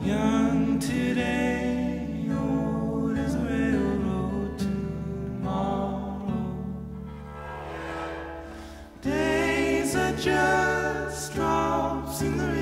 Young today, old as railroad tomorrow. Days are just drops in the